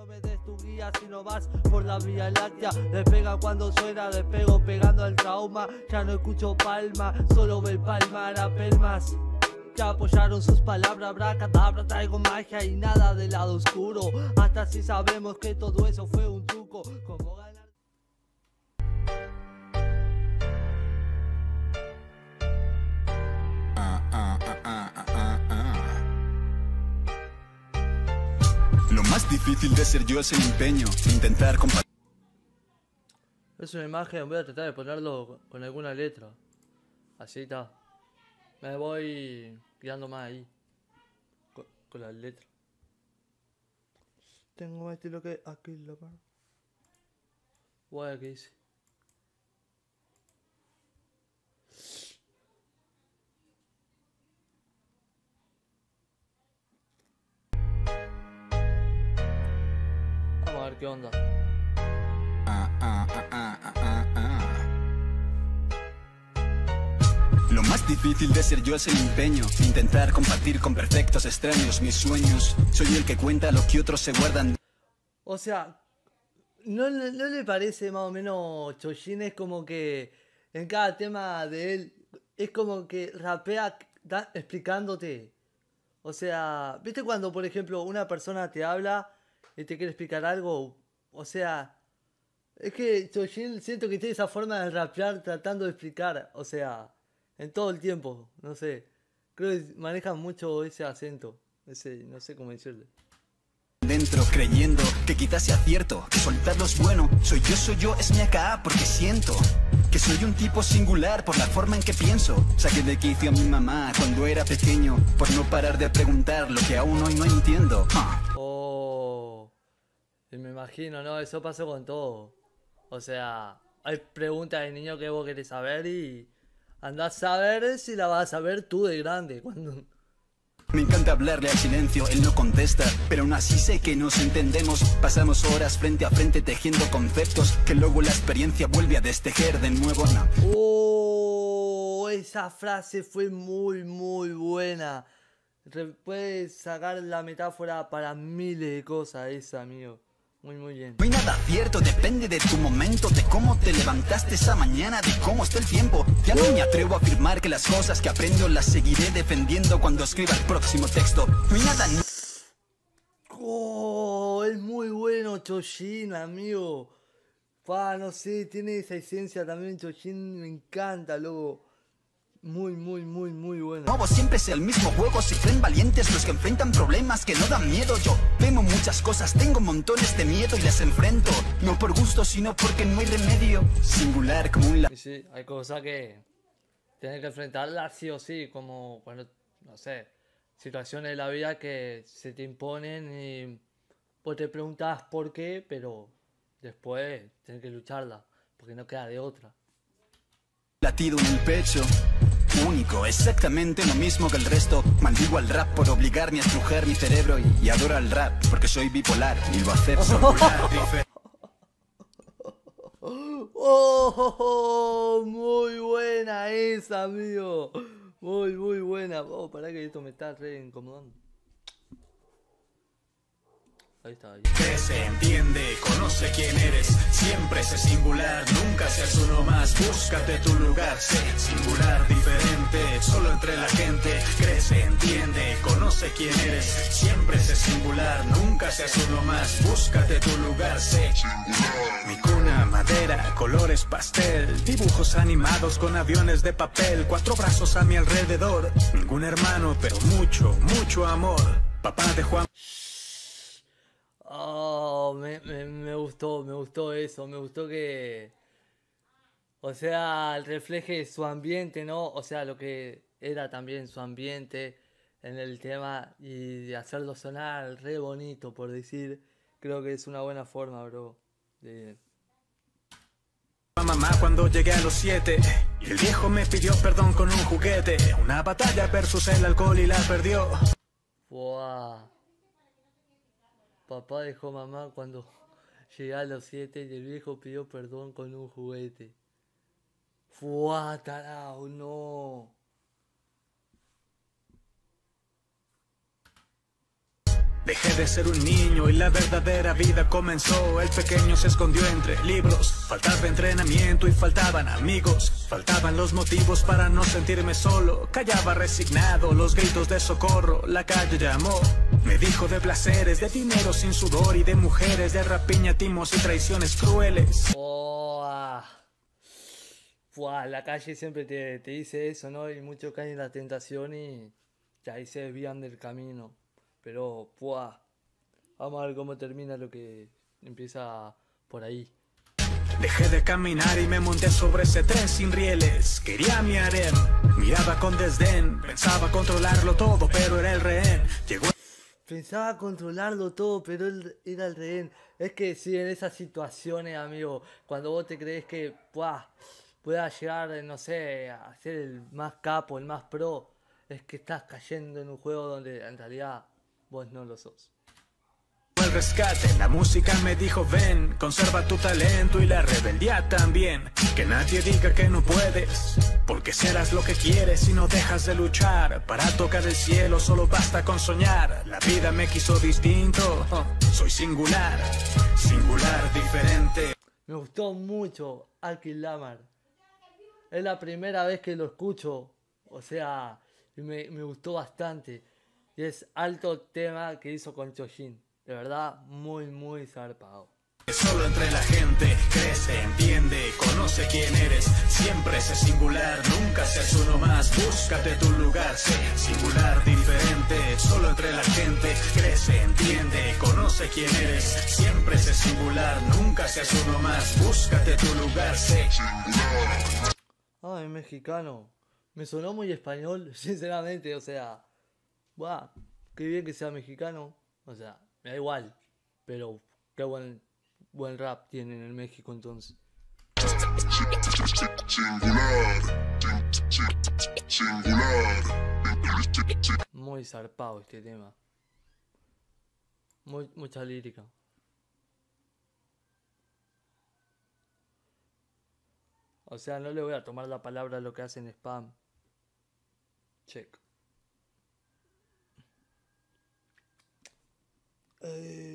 No me des tu guía si no vas por la vía láctea. Despega cuando suena, despego pegando al trauma. Ya no escucho palma, solo ve palmar a pelmas. Que apoyaron sus palabras, bracadabra, traigo magia y nada del lado oscuro. Hasta si sabemos que todo eso fue un truco. Como difícil de ser yo es el empeño, intentar compartir. Es una imagen, voy a tratar de ponerlo con alguna letra. Así está. Me voy guiando más ahí. Con, con la letra. Tengo más estilo que aquí la mano. Voy a ver qué dice. Ver qué onda. Ah, ah, ah, ah, ah, ah, ah. Lo más difícil de ser yo es el empeño, intentar compartir con perfectos extraños mis sueños. Soy el que cuenta lo que otros se guardan. O sea, ¿no, le- ¿no le parece más o menos Chojin es como que en cada tema de él es como que rapea da- explicándote? O sea, ¿viste cuando por ejemplo una persona te habla y te quiere explicar algo? O sea, es que Chojin siento que tiene esa forma de rapear tratando de explicar, o sea, en todo el tiempo, no sé. Creo que manejan mucho ese acento, ese, no sé cómo decirle. dentro creyendo que quizás sea cierto, que soltarlo es bueno. Soy yo, soy yo, es mi AKA porque siento que soy un tipo singular por la forma en que pienso. Saqué de quicio a mi mamá cuando era pequeño por no parar de preguntar lo que aún hoy no entiendo. Ah. Y me imagino, ¿no? Eso pasó con todo. O sea, hay preguntas de niño que vos querés saber y andás a ver si la vas a saber tú de grande. Cuando... Me encanta hablarle al silencio, él no contesta, pero aún así sé que nos entendemos. Pasamos horas frente a frente tejiendo conceptos que luego la experiencia vuelve a destejer de nuevo. No. Oh, esa frase fue muy, muy buena. Puedes sacar la metáfora para miles de cosas esa, amigo. Muy, muy bien. No hay nada cierto, depende de tu momento, de cómo te levantaste esa mañana, de cómo está el tiempo. Ya no me atrevo a afirmar que las cosas que aprendo las seguiré defendiendo cuando escriba el próximo texto. No hay nada Oh, es muy bueno Chojin, amigo. Pa, no sé, tiene esa esencia también Chojin, me encanta, loco. Muy, muy, muy, muy bueno. nuevo, siempre es el mismo juego. Se creen valientes los que enfrentan problemas que no dan miedo. Yo temo muchas cosas, tengo montones de miedo y las enfrento. No por gusto, sino porque no hay remedio. Singular como un la Y sí, hay cosas que tienes que enfrentarlas sí o sí, como cuando, no sé, situaciones de la vida que se te imponen y pues te preguntas por qué, pero después tienes que lucharla, porque no queda de otra. latido en el pecho. Único, exactamente lo mismo que el resto. Maldigo al rap por obligarme a estrujar mi cerebro y, y adoro al rap porque soy bipolar y lo acepto. Oh, muy buena esa, amigo. Muy, muy buena. Oh, pará que esto me está re incomodando. Ahí entiende, conoce quién eres. Siempre sé singular, nunca seas uno más. Búscate tu lugar, sé singular, diferente, solo entre la gente. Crece, entiende, conoce quién eres. Siempre sé singular, nunca seas uno más. Búscate tu lugar, sé mi cuna, madera, colores pastel, dibujos animados con aviones de papel, cuatro brazos a mi alrededor, ningún hermano, pero mucho, mucho amor. Papá de Juan. Oh, me, me, me gustó, me gustó eso, me gustó que, o sea, refleje su ambiente, ¿no? O sea, lo que era también su ambiente en el tema y de hacerlo sonar re bonito, por decir, creo que es una buena forma, bro. De... mamá cuando llegué a los siete Y el viejo me pidió perdón con un juguete Una batalla versus el alcohol y la perdió Buah. Papá dejó mamá cuando llegué a los siete y el viejo pidió perdón con un juguete. Fuá, tarao, no. Dejé de ser un niño y la verdadera vida comenzó. El pequeño se escondió entre libros. Faltaba entrenamiento y faltaban amigos. Faltaban los motivos para no sentirme solo. Callaba resignado los gritos de socorro. La calle llamó. Me dijo de placeres, de dinero sin sudor y de mujeres, de rapiña, timos y traiciones crueles. Oh, ah. Buah, la calle siempre te, te dice eso, ¿no? Y muchos caen en la tentación y ya ahí se desvían del camino. Pero, ¡buah! Vamos a ver cómo termina lo que empieza por ahí. Dejé de caminar y me monté sobre ese tren sin rieles. Quería mi harem, miraba con desdén. Pensaba controlarlo todo, pero era el rehén. Pensaba controlarlo todo, pero él era el rehén. Es que sí, en esas situaciones, amigo, cuando vos te crees que ¡buah! puedas llegar, no sé, a ser el más capo, el más pro, es que estás cayendo en un juego donde en realidad vos no lo sos. el rescate, la música me dijo ven, conserva tu talento y la rebeldía también. Que nadie diga que no puedes, porque serás lo que quieres y no dejas de luchar. Para tocar el cielo solo basta con soñar. La vida me quiso distinto, soy singular, singular, diferente. Me gustó mucho Aki Lamar. Es la primera vez que lo escucho, o sea, me, me gustó bastante. Y es alto tema que hizo con Chojin. De verdad, muy, muy zarpado. Solo entre la gente crece, entiende, conoce quién eres. Siempre sé singular, nunca seas uno más. Búscate tu lugar, sé singular, diferente. Solo entre la gente crece, entiende, conoce quién eres. Siempre sé singular, nunca seas uno más. Búscate tu lugar, sé singular. Ay, mexicano. Me sonó muy español, sinceramente, o sea. Buah, qué bien que sea mexicano. O sea, me da igual. Pero qué buen, buen rap tienen en México entonces. Muy zarpado este tema. Muy, mucha lírica. O sea, no le voy a tomar la palabra a lo que hacen spam. Check. Eh,